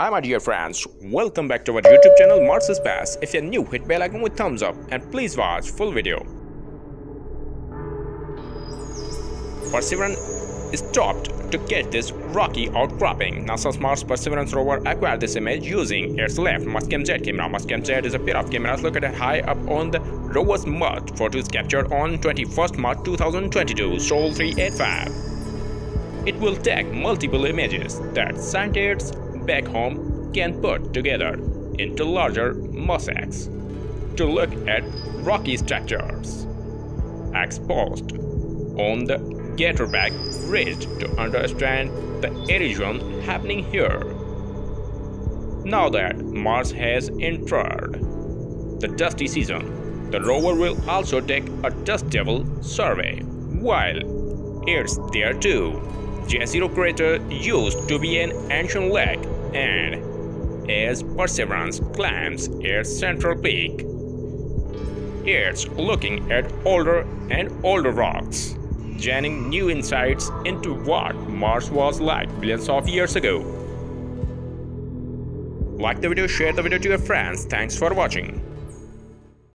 Hi my dear friends, welcome back to our YouTube channel Mars Space. If you're new, hit bell icon with thumbs up and please watch full video. Perseverance stopped to get this rocky outcropping. NASA's Mars Perseverance rover acquired this image using its left Mastcam Z camera. Mastcam Z is a pair of cameras located high up on the rover's mud. Photos captured on 21st March 2022, Sol 385. It will take multiple images that scientists back home can put together into larger mosaics to look at rocky structures exposed on the Gatorback Ridge to understand the erosion happening here. Now that Mars has entered the dusty season, the rover will also take a dust devil survey. While it's there too, Jezero crater used to be an ancient lake and as Perseverance climbs its central peak, it's looking at older and older rocks, gaining new insights into what Mars was like billions of years ago. Like the video, share the video to your friends. Thanks for watching.